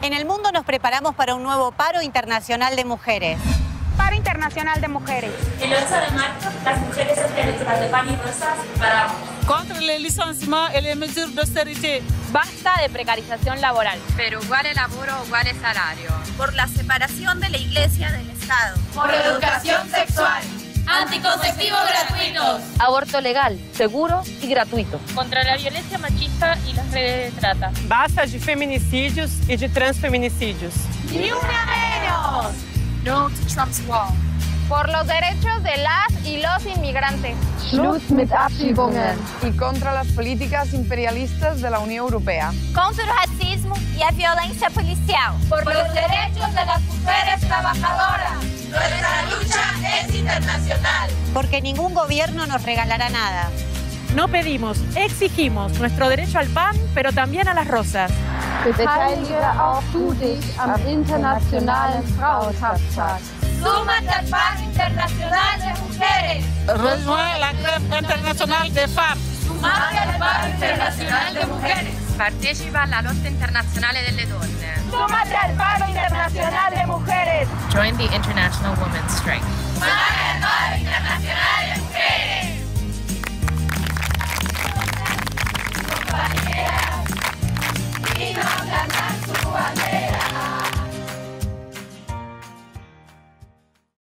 En el mundo nos preparamos para un nuevo paro internacional de mujeres. Paro Internacional de Mujeres. El 8 de marzo, las mujeres socialistas de pan y rosas paramos. Contra el licenciamiento y las medidas de austeridad. Basta de precarización laboral. Pero igual laburo, igual salario. Por la separación de la iglesia del Estado. Por educación sexual. Anticonceptivos gratuitos. Aborto legal, seguro y gratuito. Contra la violencia machista y las redes de trata. Basta de feminicidios y de transfeminicidios. ¡Ni una menos! No to Trump's wall. Por los derechos de las y los inmigrantes. Schluss mit Abschiebungen. Y contra las políticas imperialistas de la Unión Europea. Contra el racismo y la violencia policial. Por los derechos de las mujeres trabajadoras. Nuestra lucha es internacional. Porque ningún gobierno nos regalará nada. No pedimos, exigimos nuestro derecho al pan, pero también a las rosas. Beteilige auch du dich am Internationalen Frauentag. Súmate al paro internacional de mujeres. Rejoins la grève internacional de femmes. Sumate al paro internacional de mujeres. Partecipa alla lotta internazionale delle donne. Súmate al paro internacional de mujeres. Join the International Women's Strike.